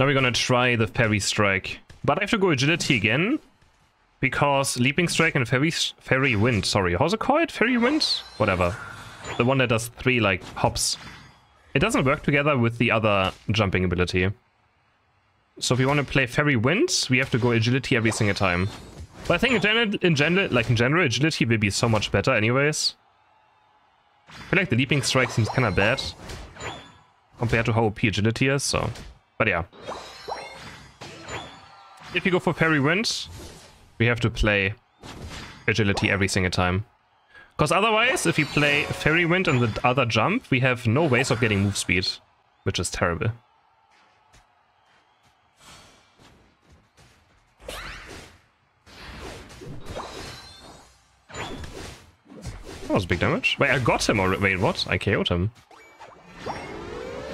Now we're gonna try the Fairy Strike. But I have to go Agility again. Because Leaping Strike and Fairy, Fairy Wind, sorry, how's it called? Fairy Wind? Whatever. The one that does three, like, hops. It doesn't work together with the other jumping ability. So if we want to play Fairy Wind, we have to go Agility every single time. But I think in general, in general, like in general, Agility will be so much better anyways. I feel like the Leaping Strike seems kind of bad. Compared to how OP Agility is, so... But yeah. If you go for Fairy Wind, we have to play Agility every single time. Because otherwise, if we play Fairy Wind and the other jump, we have no ways of getting move speed, which is terrible. That was big damage. Wait, I got him already. Wait, what? I KO'd him.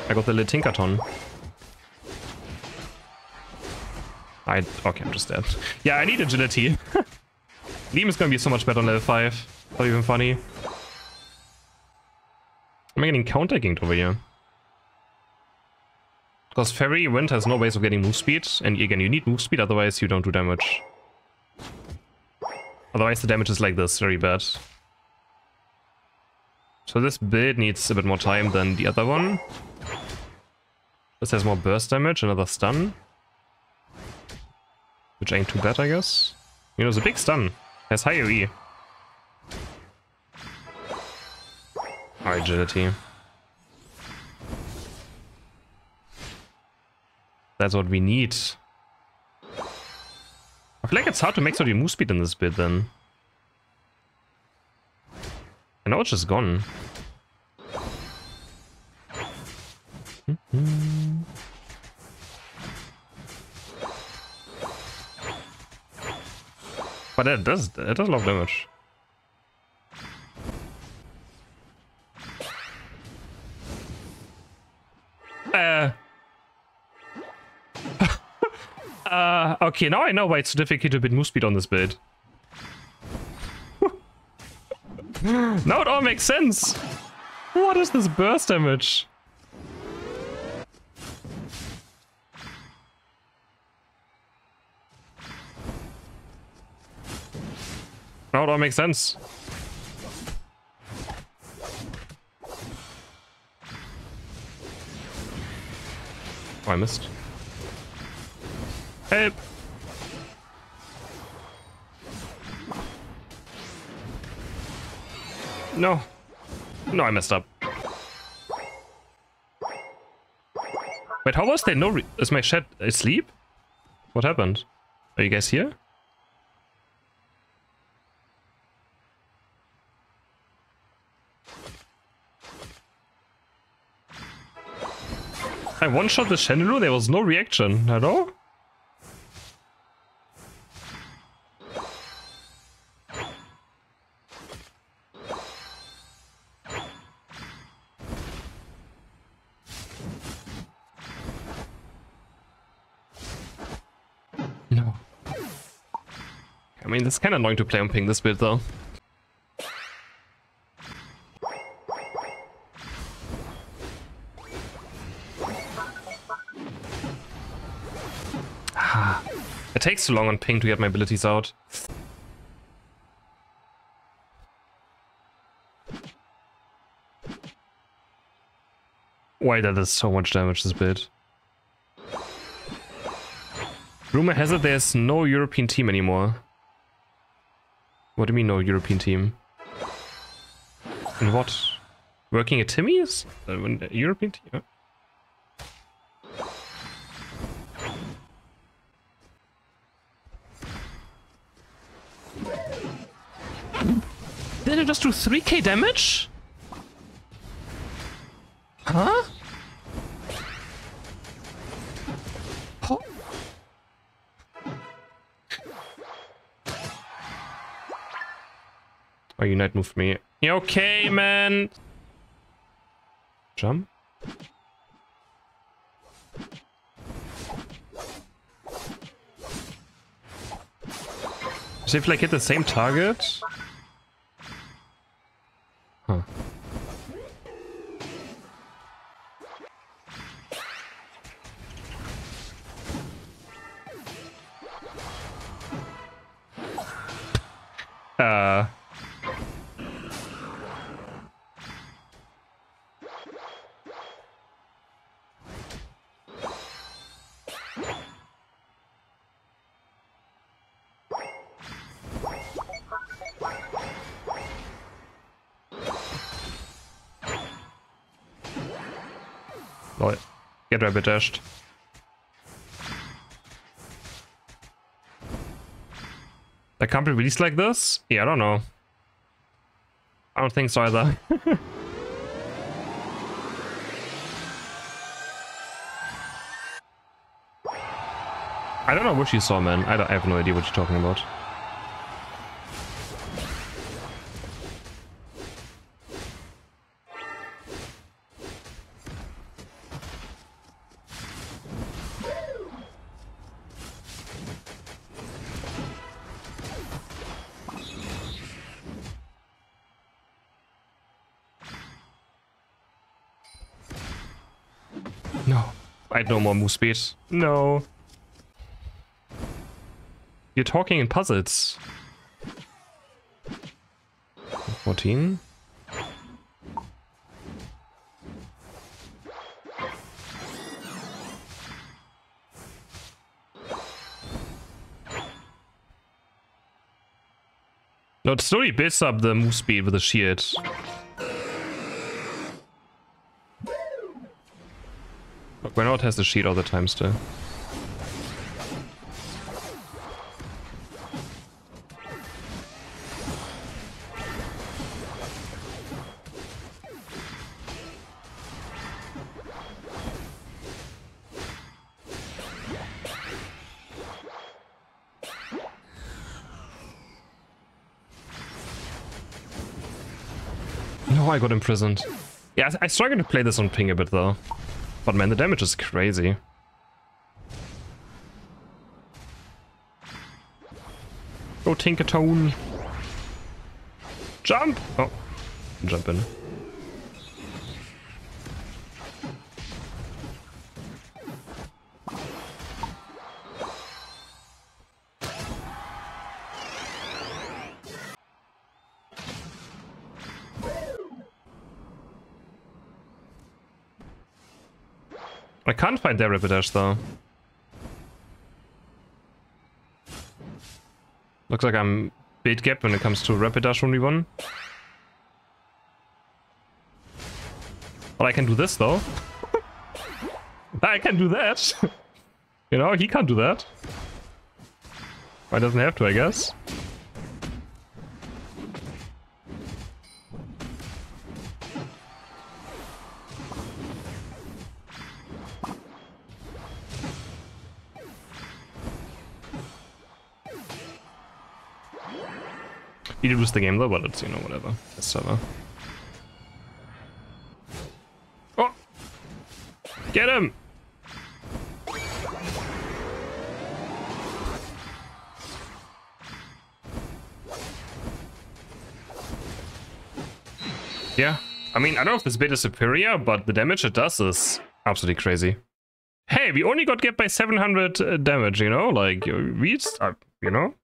I got the little I... Okay, I'm just dead. Yeah, I need agility. Liam is gonna be so much better on level 5. Not even funny. Am I getting counter ganked over here? Because Fairy Wind has no ways of getting move speed, and again, you need move speed, otherwise you don't do damage. Otherwise the damage is like this, very bad. So this build needs a bit more time than the other one. This has more burst damage, another stun. Which ain't too bad, I guess. You know, the big stun. Has high AoE. agility. That's what we need. I feel like it's hard to max out your move speed in this bit then. And now it's just gone. Mm-hmm. But it does it does a lot of damage. Uh, uh, okay, now I know why it's so difficult to beat move speed on this build. now it all makes sense. What is this burst damage? Now it all makes sense. Oh, I missed. Help! No. No, I messed up. Wait, how was there no Is my chat asleep? What happened? Are you guys here? I one-shot the Shenru, there was no reaction at all? No. I mean, it's kind of annoying to play on ping this bit, though. Takes too long on ping to get my abilities out. Why that is so much damage this bit. Rumor has it there's no European team anymore. What do you mean no European team? And what? Working at Timmy's? Uh, European team? Did it just do 3k damage? Huh? Oh, Unite moved me. You okay, man? Jump? See if like hit the same target? Uh... Lol. Get rabbit That can't be released like this? Yeah, I don't know. I don't think so either. I don't know what you saw, man. I, I have no idea what you're talking about. I had no more move speed. No. You're talking in puzzles. 14? No, it slowly builds up the move speed with the shield. Renault has the shield all the time still. No, I got imprisoned. Yeah, I, I struggle to play this on ping a bit though. But man, the damage is crazy. Go Tinkaton. Jump! Oh, jump in. I can't find their Rapidash though. Looks like I'm big gap when it comes to Rapidash 1v1. But I can do this though. I can do that. you know, he can't do that. I doesn't have to, I guess. He did the game though, but it's, you know, whatever. It's server. Oh! Get him! Yeah. I mean, I don't know if this bit is superior, but the damage it does is absolutely crazy. Hey, we only got get by 700 uh, damage, you know? Like, we, uh, you know?